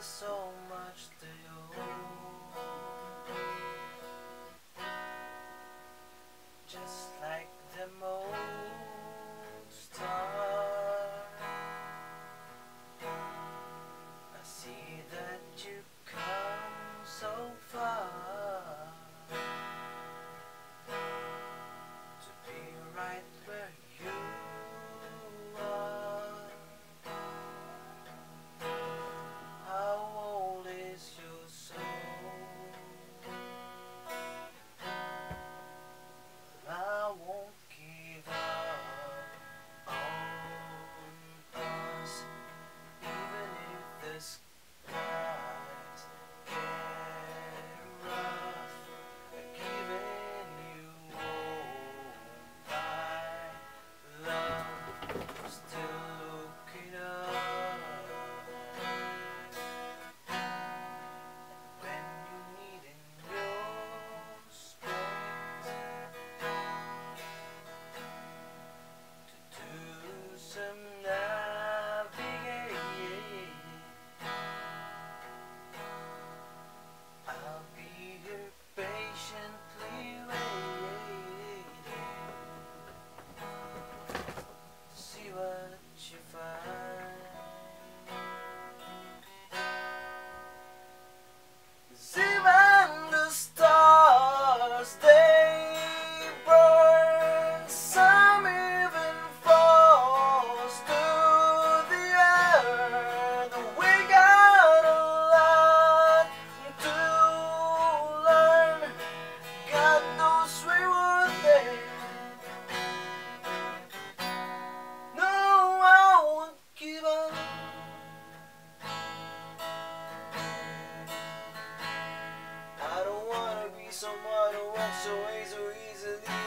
so much to you. someone who walks away so easily.